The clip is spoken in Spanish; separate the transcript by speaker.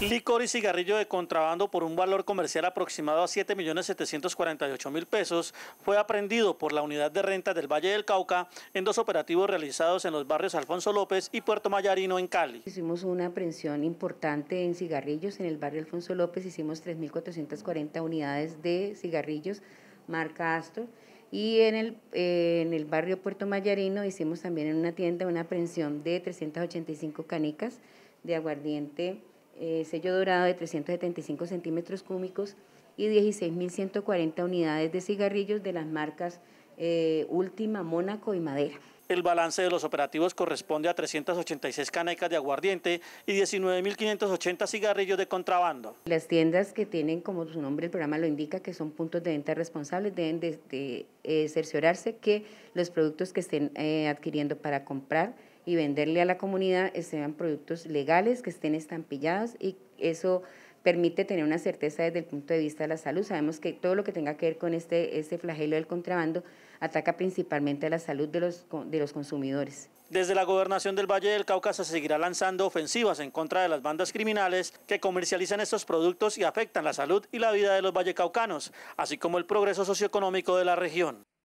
Speaker 1: Licor y cigarrillo de contrabando por un valor comercial aproximado a 7.748.000 pesos fue aprendido por la unidad de renta del Valle del Cauca en dos operativos realizados en los barrios Alfonso López y Puerto Mayarino en Cali.
Speaker 2: Hicimos una aprehensión importante en cigarrillos en el barrio Alfonso López, hicimos 3.440 unidades de cigarrillos marca Astor y en el, eh, en el barrio Puerto Mayarino hicimos también en una tienda una aprehensión de 385 canicas de aguardiente eh, sello dorado de 375 centímetros cúbicos y 16.140 unidades de cigarrillos de las marcas eh, Última, Mónaco y Madera.
Speaker 1: El balance de los operativos corresponde a 386 canecas de aguardiente y 19.580 cigarrillos de contrabando.
Speaker 2: Las tiendas que tienen, como su nombre el programa lo indica, que son puntos de venta responsables, deben de, eh, cerciorarse que los productos que estén adquiriendo para comprar y venderle a la comunidad sean productos legales, que estén estampillados y eso permite tener una certeza desde el punto de vista de la salud. Sabemos que todo lo que tenga que ver con este, este flagelo del contrabando ataca principalmente a la salud de los, de los consumidores.
Speaker 1: Desde la gobernación del Valle del Cauca se seguirá lanzando ofensivas en contra de las bandas criminales que comercializan estos productos y afectan la salud y la vida de los vallecaucanos, así como el progreso socioeconómico de la región.